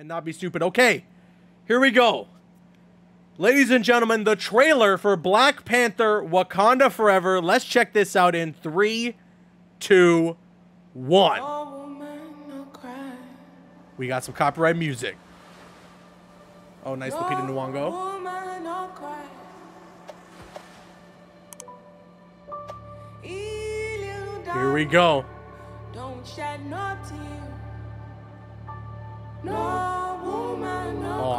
and not be stupid. Okay, here we go. Ladies and gentlemen, the trailer for Black Panther Wakanda Forever. Let's check this out in three, two, one. We got some copyright music. Oh, nice Lupita Nyong'o. Here we go. Don't shed no tear. No no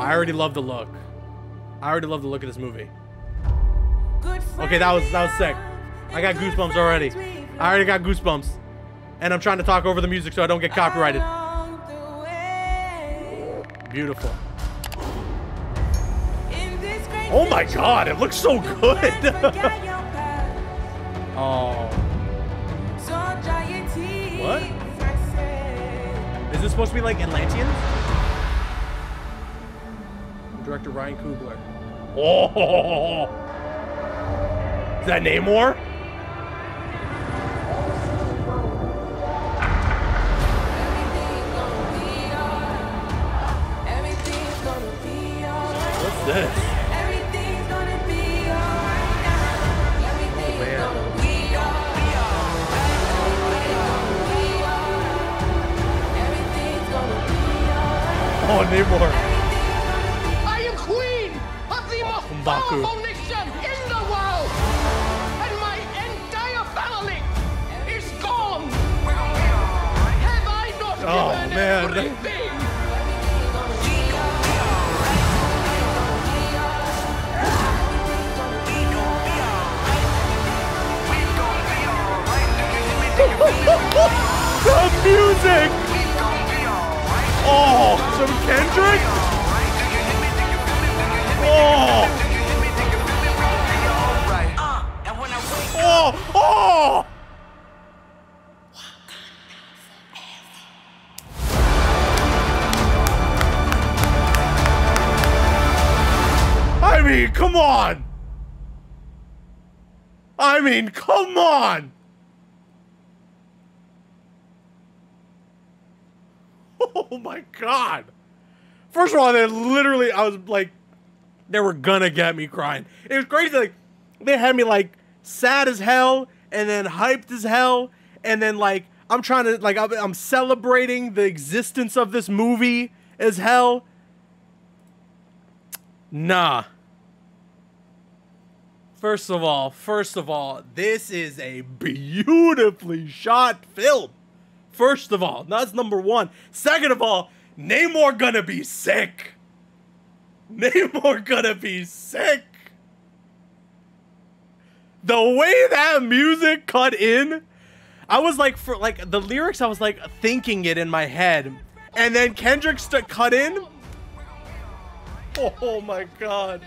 I already love the look. I already love the look of this movie. Okay, that was that was sick. I got goosebumps already. I already got goosebumps. And I'm trying to talk over the music so I don't get copyrighted. along the way. Beautiful. In this great Oh my god, it looks so good. oh. So dry your tears, What? Is this supposed to be like Atlanteans? Director Ryan Coogler. Oh. Is that Namor? Everything's gonna oh, be alright. Everything's gonna M'Baku. powerful in the world, and my entire family is gone. Have I not Oh, given man. everything? the music! Oh, some Kendrick? I mean, come on! I mean, come on! Oh my god! First of all, they literally, I was like, they were gonna get me crying. It was crazy. Like, they had me like sad as hell, and then hyped as hell, and then like I'm trying to like I'm, celebrating the existence of this movie as hell. Nah. First of all, first of all, this is a beautifully shot film. First of all, that's number one. Second of all, Namor gonna be sick. Namor gonna be sick. The way that music cut in, I was like, for like the lyrics, I was like thinking it in my head, and then Kendrick st- cut in. Oh my god.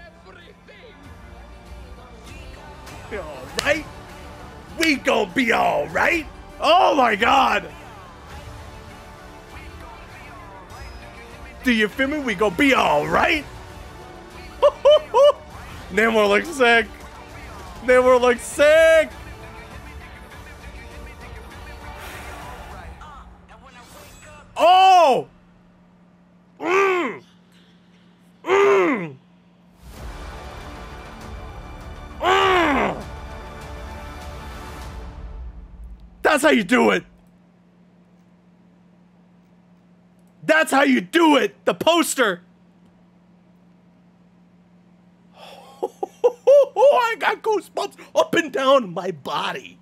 Be all right. We gonna be all right. Oh my god. Do you feel me? We gonna be all right. Namor looks sick. Namor like sick. Oh. That's how you do it. That's how you do it. The poster. Oh, I got goosebumps up and down my body.